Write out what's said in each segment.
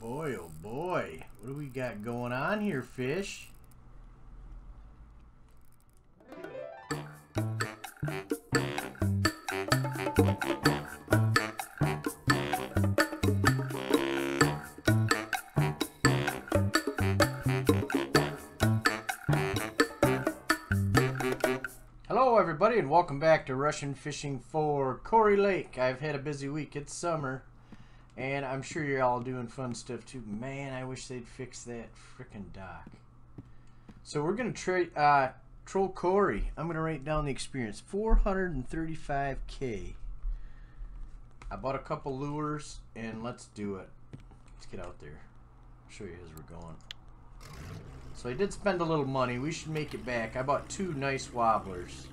Boy, oh boy. What do we got going on here, fish? Hello, everybody, and welcome back to Russian Fishing for Kuori Lake. I've had a busy week. It's summer, and I'm sure you're all doing fun stuff too. Man, I wish they'd fix that frickin' dock. So we're gonna trade uh, troll Kuori. I'm gonna write down the experience. 435k. I bought a couple lures, and let's do it. Let's get out there. I'll show you as we're going. So I did spend a little money. We should make it back. I bought two nice wobblers.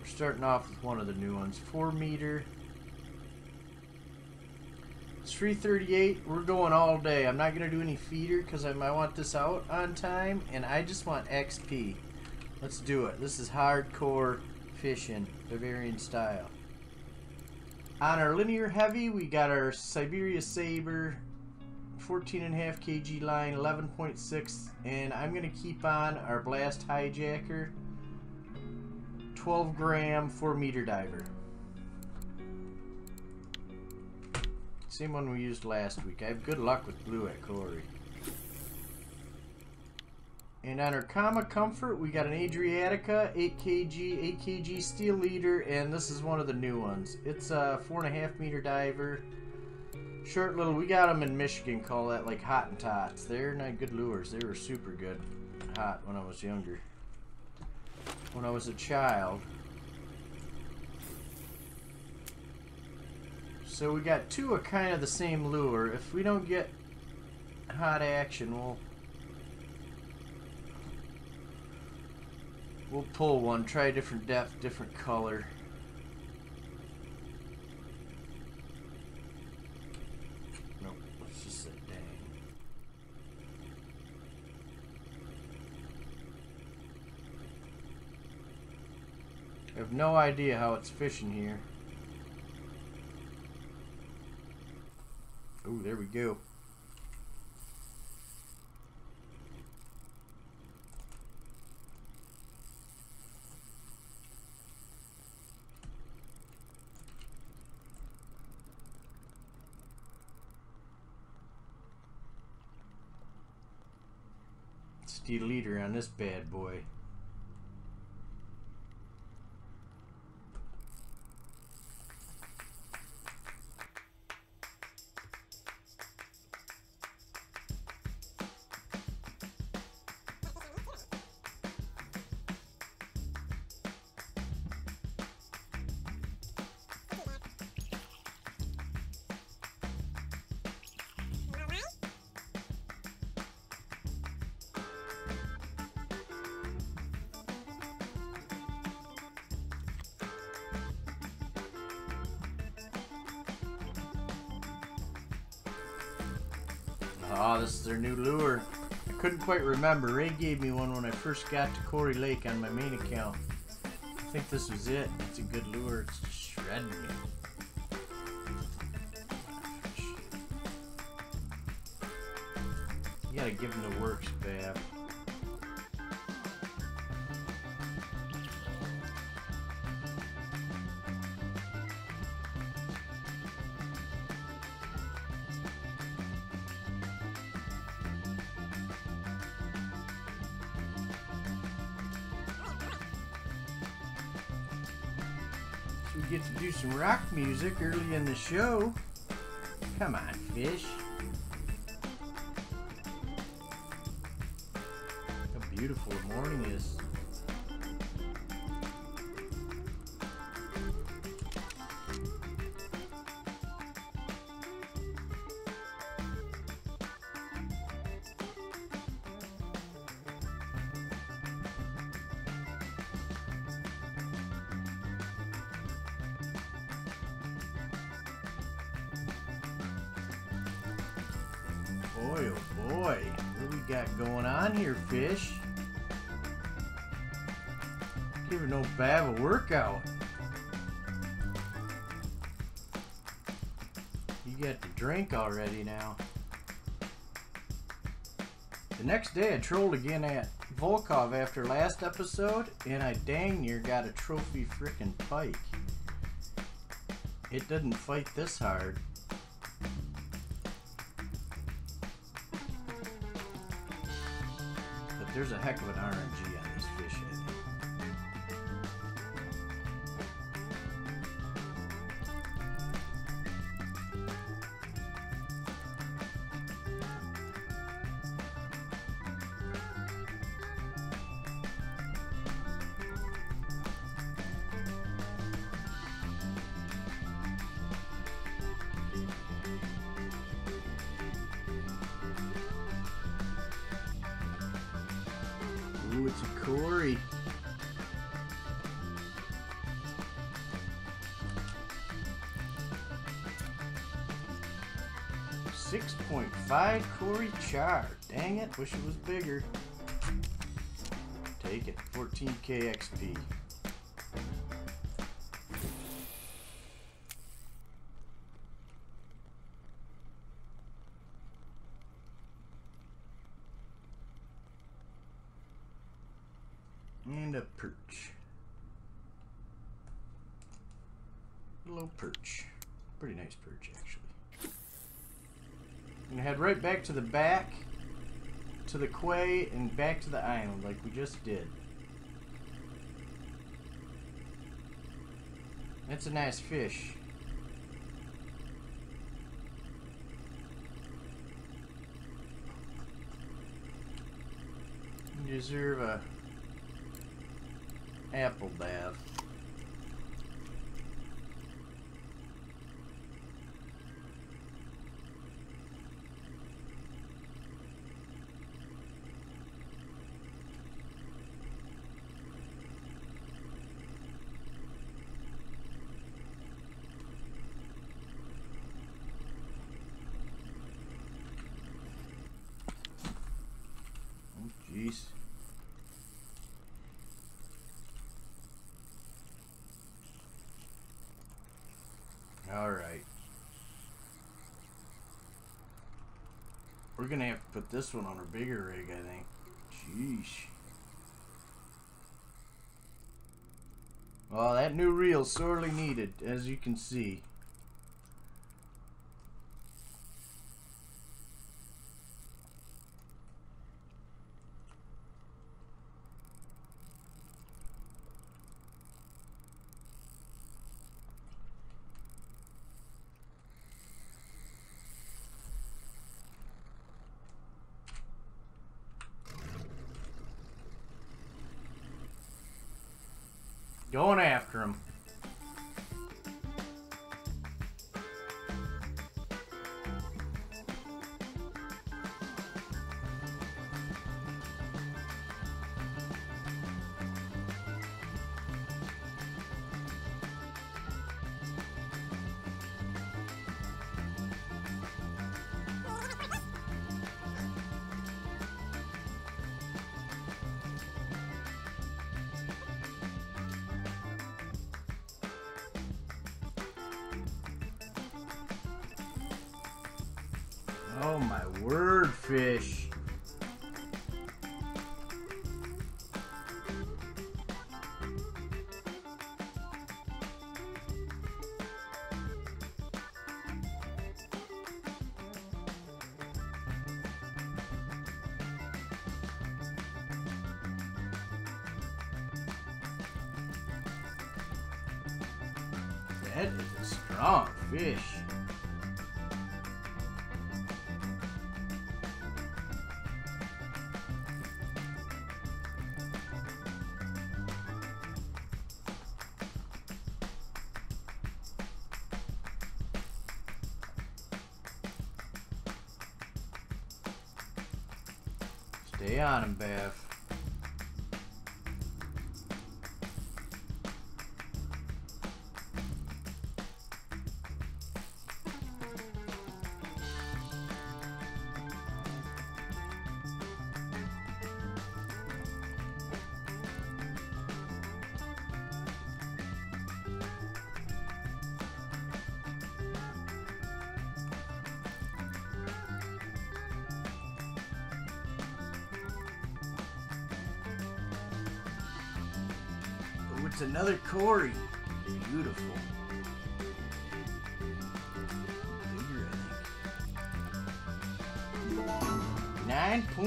We're starting off with one of the new ones. Four meter. It's 338. We're going all day. I'm not going to do any feeder because I might want this out on time. And I just want XP. Let's do it. This is hardcore fishing. Bavarian style. On our linear heavy, we got our Siberia Saber 14 and a half kg line 11.6 and I'm gonna keep on our blast hijacker 12 gram 4 meter diver same one we used last week I have good luck with blue at Kuori and on our Kama Comfort we got an Adriatica 8 kg 8 kg steel leader and this is one of the new ones it's a four and a half meter diver Short little, we got them in Michigan, call that like hot and Hottentots. They're not good lures. They were super good hot when I was younger. When I was a child. So we got two of kind of the same lure. If we don't get hot action, we'll we'll pull one. Try a different depth, different color. Nope, let's just. I have no idea how it's fishing here. Oh, there we go. Steel leader on this bad boy. Oh, this is their new lure. I couldn't quite remember. Ray gave me one when I first got to Kuori Lake on my main account. I think this was it. It's a good lure. It's just shredding me. You gotta give them the works, Bab. Get to do some rock music early in the show. Come on, fish. How beautiful the morning is. Boy, oh boy. What we got going on here, fish? Giving no bad a workout. You got the drink already now. The next day, I trolled again at Volkhov after last episode, and I dang near got a trophy frickin' pike. It didn't fight this hard. There's a heck of an RNG A Kuori. Six point five Kuori char. Dang it, wish it was bigger. Take it. 14k XP. And a perch. Little perch. Pretty nice perch, actually. I'm head right back to the back, to the quay, and back to the island like we just did. That's a nice fish. You deserve a apple bath. Oh, jeez. All right. We're gonna have to put this one on our bigger rig, I think. Sheesh. Well, that new reel's sorely needed, as you can see. Going after him. Oh my word, fish. Stay on him, Bev. It's another Kuori. Beautiful. I think. 9.5.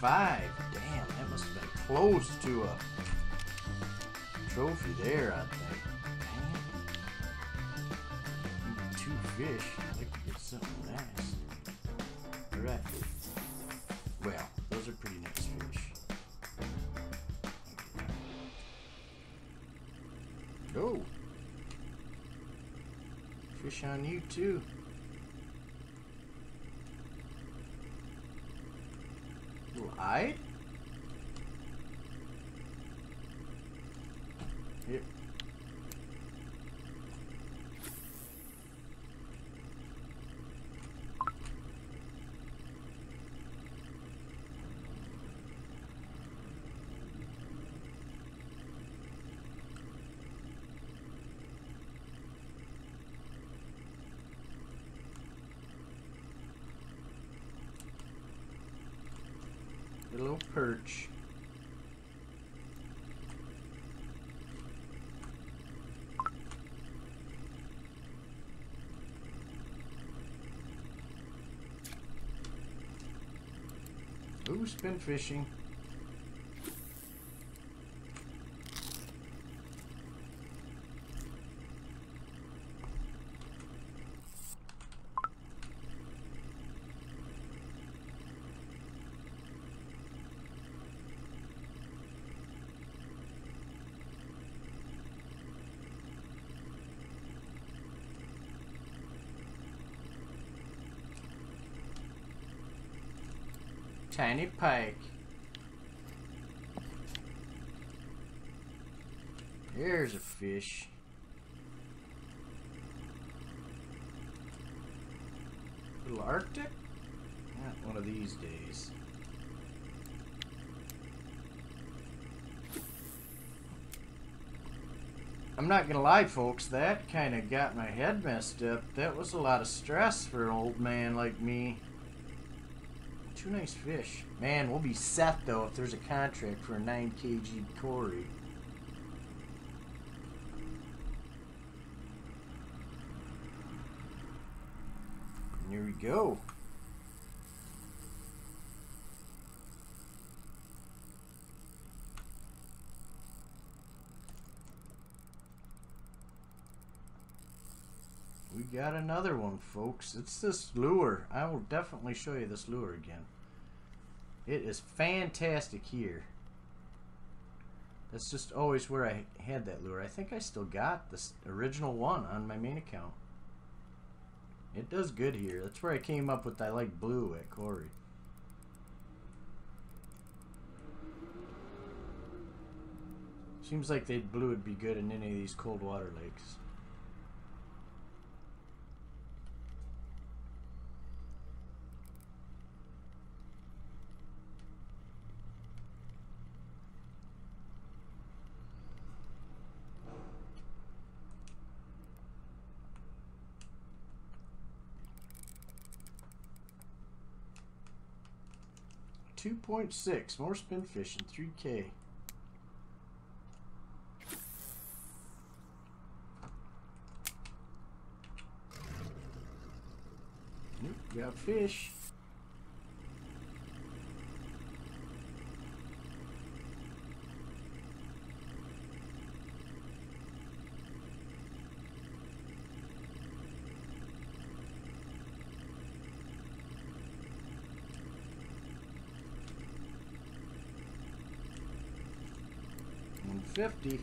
Damn, that must have been close to a trophy there, I think. Damn. Two fish. I'd like to get something nice. Alright. Well, on you too. Little eye? Yep. A little perch. Ooh, spin fishing. Tiny pike. There's a fish. Little Arctic? Not one of these days. I'm not gonna lie, folks, that kind of got my head messed up. That was a lot of stress for an old man like me. Two nice fish. Man, we'll be set though if there's a contract for a 9 kg Kuori. Here we go. Got another one, folks. It's this lure. I will definitely show you this lure again. It is fantastic here. That's just always where I had that lure. I think I still got this original one on my main account. It does good here. That's where I came up with I like blue at Kuori. Seems like they blue would be good in any of these cold water lakes. Two point six more spin fishing, three K. Nope, got fish. One fifty.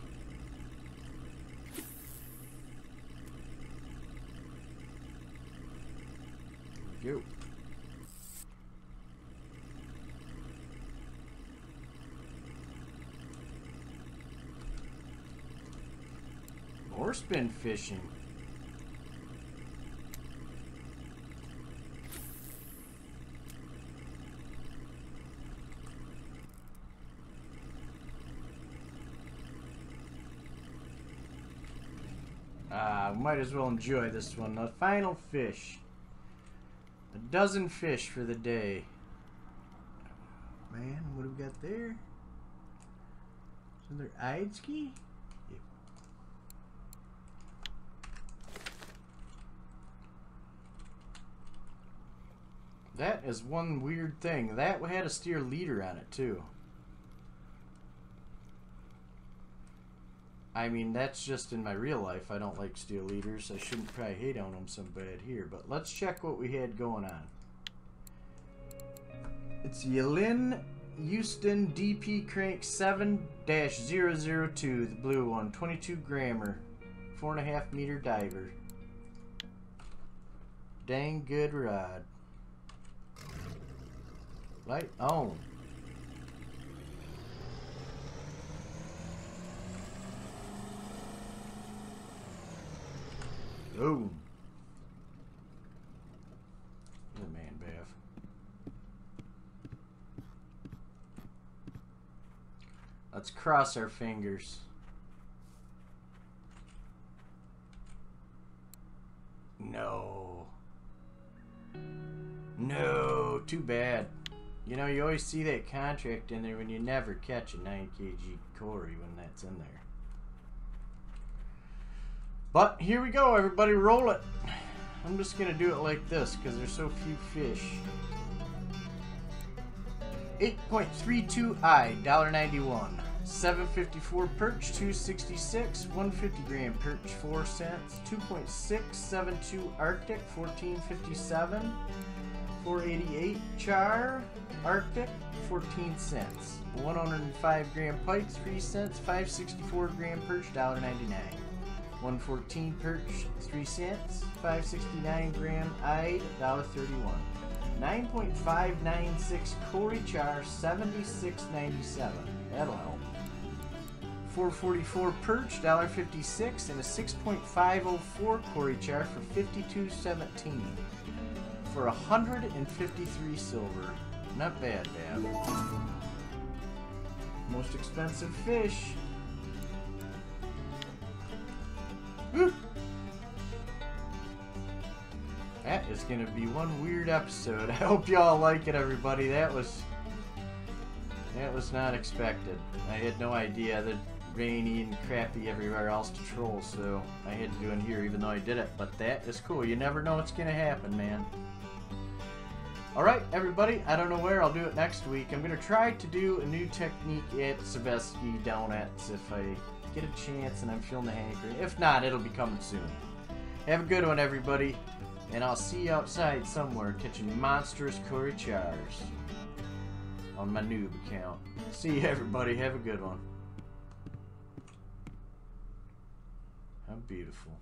Go. More spin fishing. might as well enjoy this one. The final fish. A dozen fish for the day. Man, what have we got there? Is another Eidski? Yep. That is one weird thing. That had a steer leader on it too. I mean, that's just in my real life. I don't like steel leaders. I shouldn't probably hate on them so bad here. But let's check what we had going on. It's Yelin Houston DP Crank 7-002, the blue one. 22 grammer. 4.5 meter diver. Dang good rod. Light on. Boom. The man bath. Let's cross our fingers. No. No, too bad. You know, you always see that contract in there when you never catch a 9 kg Kuori when that's in there. But here we go, everybody, roll it. I'm just to do it like this because there's so few fish. 8.32i, $1.91. 754 perch, 266, 150 gram perch, 4 cents, 2.672 Arctic, 1457, 488 char, Arctic, 14 cents, 105 gram pike, 3 cents, 564 gram perch, $1.99. 114 perch, 3 cents, 569 gram ide, $1.31. 9.596 Kuori char, 76.97. That'll help. 444 perch, $1.56, and a 6.504 Cory char for 52.17 for 153 silver. Not bad, Bab. Most expensive fish. That is going to be one weird episode. I hope y'all like it, everybody. That was... That was not expected. I had no idea that rainy and crappy everywhere else to troll, so I had to do it here even though I did it. But that is cool. You never know what's going to happen, man. Alright, everybody, I don't know where, I'll do it next week. I'm going to try to do a new technique at Seversky Donets if I get a chance and I'm feeling the hankering. If not, it'll be coming soon. Have a good one, everybody, and I'll see you outside somewhere catching monstrous Kuori chars on my noob account. See you, everybody. Have a good one. How beautiful.